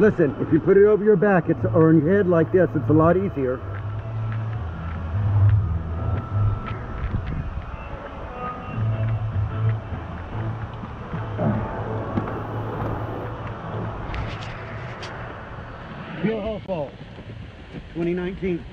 Listen, if you put it over your back, it's or on your head like this, it's a lot easier. Keelhaul Falls, 2019.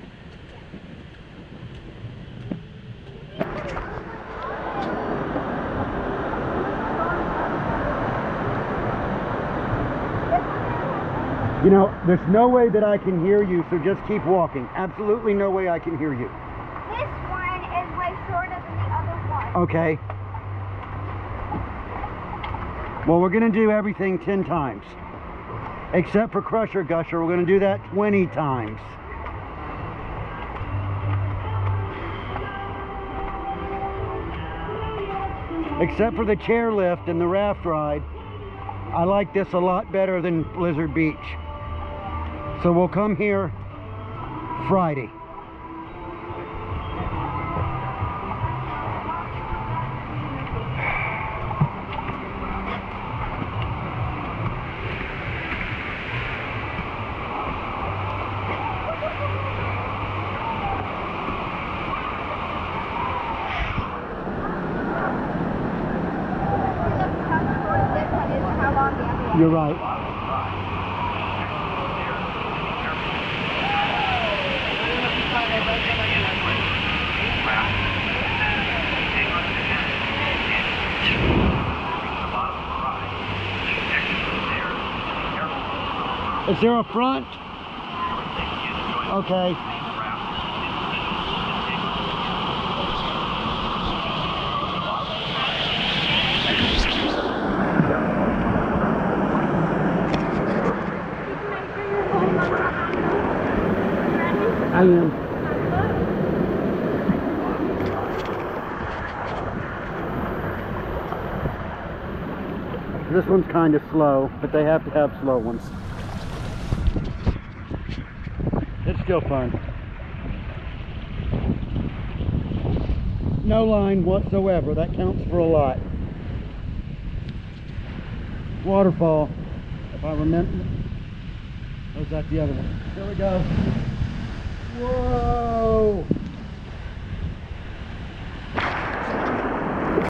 You know, there's no way that I can hear you, so just keep walking. Absolutely no way I can hear you. This one is way shorter than the other one. Okay. Well, we're going to do everything 10 times. Except for Crush 'n' Gusher, we're going to do that 20 times. Except for the chairlift and the raft ride, I like this a lot better than Blizzard Beach. So we'll come here Friday. You're right. Is there a front? Okay. I am. This one's kind of slow, but they have to have slow ones. It's still fun. No line whatsoever. That counts for a lot. Waterfall, if I remember. Is that the other one? Here we go. Whoa!